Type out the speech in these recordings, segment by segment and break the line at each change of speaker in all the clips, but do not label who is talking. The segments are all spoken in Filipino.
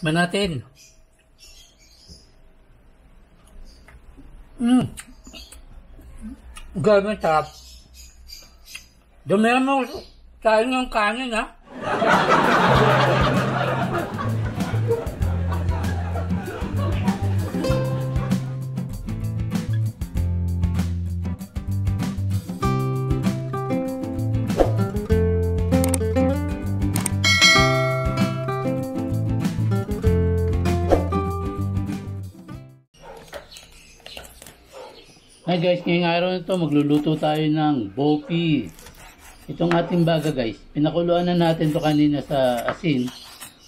Ba natin? Mm. Grabe sarap. Dumihan mo tayo ng kanin ha. Hi guys, ngayong araw na ito magluluto tayo ng bopi. Itong ating baga guys, pinakuluan na natin to kanina sa asin,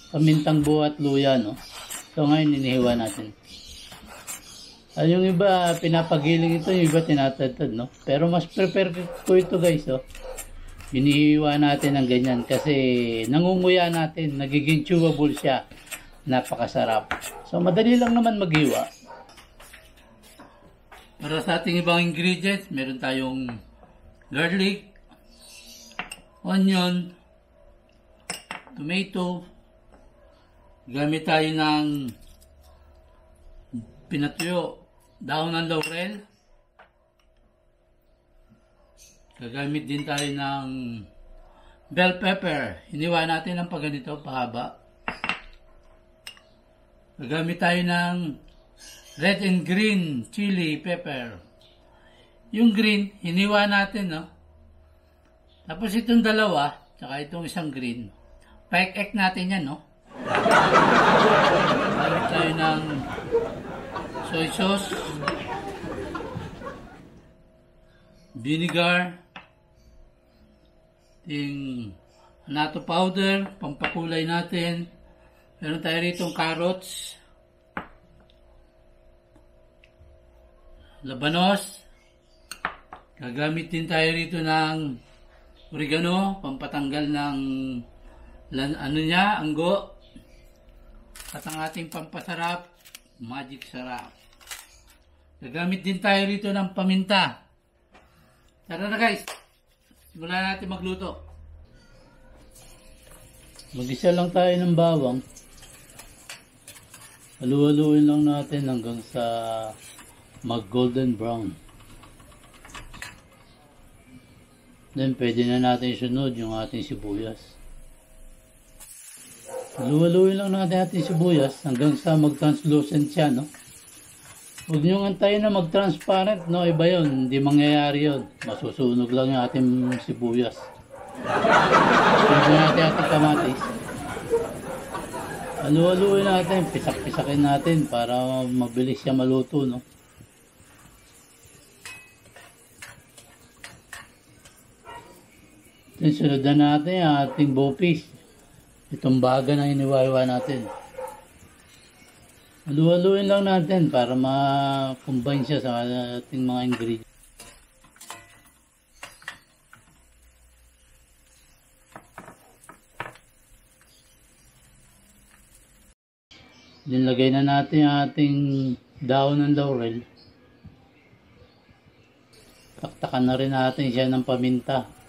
pamintang buo at luya no. So ngayon inihiwa natin. At yung iba pinapagiling ito, yung iba tinatadtad no. Pero mas prepare ko ito guys oh. Hinihiwa natin ng ganyan kasi nangunguya natin, nagiging chewable siya. Napakasarap. So madali lang naman maghiwa. Para sa ating ibang ingredients, meron tayong garlic, onion, tomato, gamit tayo ng pinatuyo, daon ng laurel, gagamit din tayo ng bell pepper, hiniwa natin ng paganito, pahaba, gagamit tayo ng red and green chili pepper. Yung green, hiniwa natin, no? Tapos itong dalawa, tsaka itong isang green, paik-ek natin yan, no? Gamit tayo ng soy sauce, vinegar, ting nato powder, pampakulay natin. Meron tayo rito carrots, labanos. Gagamit din tayo rito ng oregano, pampatanggal ng ano niya, anggo. At ang ating pampasarap, magic sarap. Gagamit din tayo rito ng paminta. Tara na guys, simulan natin magluto. Mag-isa lang tayo ng bawang. Halu-haluin lang natin hanggang sa mag golden brown. Then pwede na natin sunod yung ating sibuyas. Luwaluin lang natin ating sibuyas hanggang sa mag-translucent siya, no? Huwag nyo antayin na mag-transparent, no? Iba yun, hindi mangyayari yun. Masusunog lang yung ating sibuyas. Pwede natin ating kamatis. Halu-haluin natin, pisak-pisakin natin para mabilis siya maluto, no? Sunod na natin ang ating bopis. Itong baga na iniwawa natin. Halu-haluin lang natin para ma-combine siya sa ating mga ingredients. Nilagay na natin ang ating daon ng laurel. Taktakan na rin natin siya ng paminta.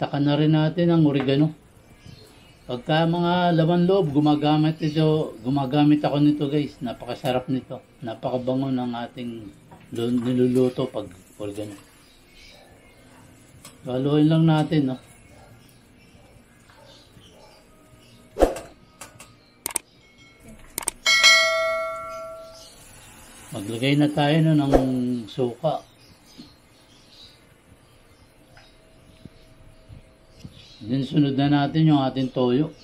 Taktakan na rin natin ang oregano. Pagka mga laman loob, gumagamit ito, gumagamit ako nito guys. Napakasarap nito. Napakabango ng ating niluluto pag oregano. Haluin lang natin, no. Maglagay na tayo no, ng suka. Then sunod na natin yung ating toyo.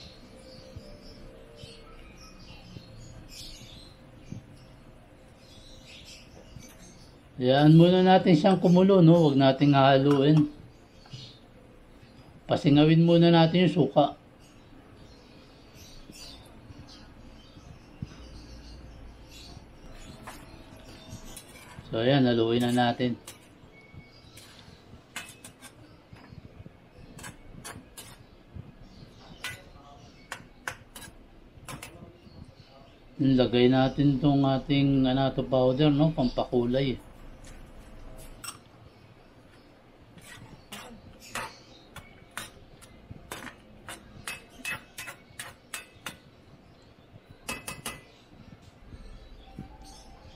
Yan muna natin siyang kumulo, no? Huwag nating haluin. Pasingawin muna natin yung suka. So ayan, haluin na natin. Nilagay natin tong ating anato powder, no? Pampakulay.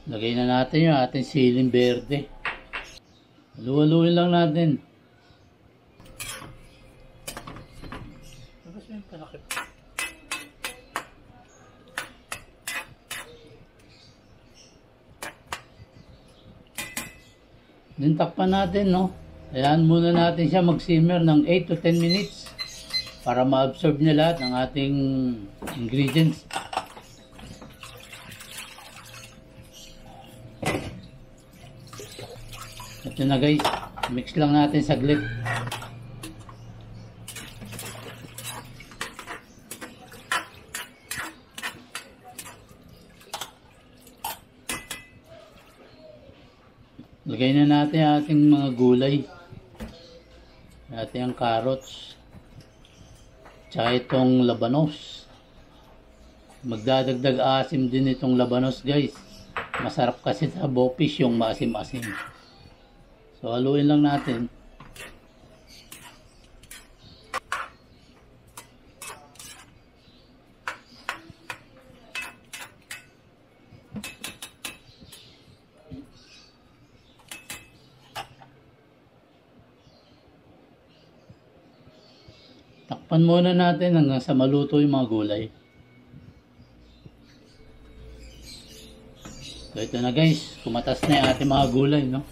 Lagay na natin yung ating siling verde. Haluhaluin lang natin. Then takpan natin, no? Ayan muna natin siya mag-simmer ng 8 to 10 minutes para ma-absorb niya lahat ng ating ingredients. Ito na guys, mix lang natin saglit. Lagay na natin ating mga gulay. Natin ang carrots. Tsaka itong labanos. Magdadagdag asim din itong labanos guys. Masarap kasi sa bopish yung maasim-asim. So haluin lang natin. Takpan muna natin hanggang sa maluto yung mga gulay. So ito na guys, kumatas na yung ating mga gulay, no?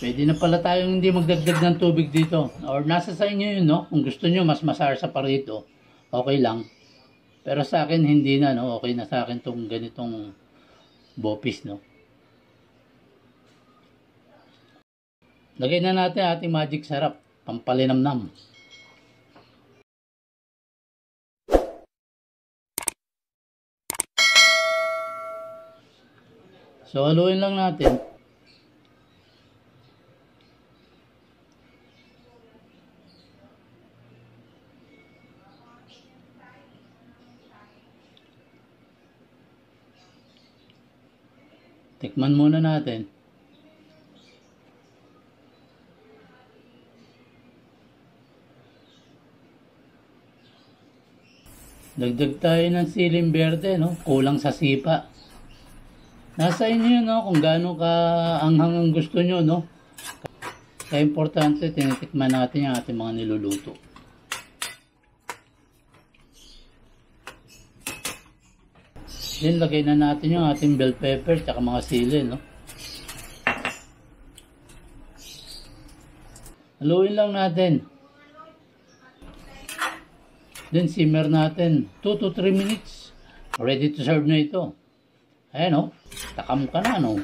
Pwede na pala tayong hindi magdagdag ng tubig dito. Or nasa sa inyo yun, no? Kung gusto nyo mas masarsa pa rito, okay lang. Pero sa akin, hindi na, no? Okay na sa akin tong ganitong bopis, no? Lagay na natin ating magic sarap, pampalinamnam. So, haluin lang natin. Tikman muna natin. Dagdag tayo ng siling berde, no? Kulang sa sipa. Nasa inyo no? Kung gaano ka anghang ang gusto nyo, no? Kaya importante, tinitikman natin yung ating mga niluluto. Then, lagay na natin yung ating bell pepper at mga sili, no? Haluin lang natin. Then, simmer natin 2 to 3 minutes. Ready to serve na ito. Ayan, oh. Takam ka na, no?